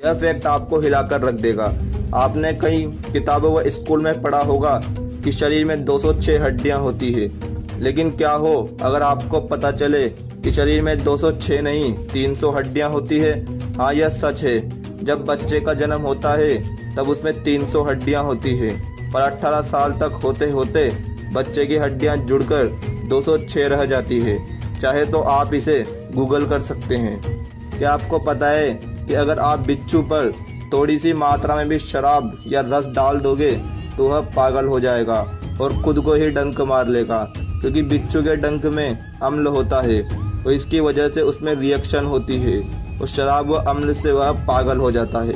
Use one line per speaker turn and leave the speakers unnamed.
यह फैक्ट आपको हिलाकर रख देगा। आपने कई किताबों व स्कूल में पढ़ा होगा कि शरीर में 206 हड्डियाँ होती है। लेकिन क्या हो, अगर आपको पता चले कि शरीर में 206 नहीं 300 हड्डियाँ होती है हाँ यह सच है। जब बच्चे का जन्म होता है, तब उसमें 300 हड्डियाँ होती है। पर 18 साल तक होते होते बच्चे की हड्डियाँ जुड़कर 206 रह जाती है। चाहे तो आप इसे गूगल कर सकते हैं। क्या आपको पता है कि अगर आप बिच्छू पर थोड़ी सी मात्रा में भी शराब या रस डाल दोगे तो वह पागल हो जाएगा और खुद को ही डंक मार लेगा, क्योंकि बिच्छू के डंक में अम्ल होता है और इसकी वजह से उसमें रिएक्शन होती है और शराब व अम्ल से वह पागल हो जाता है।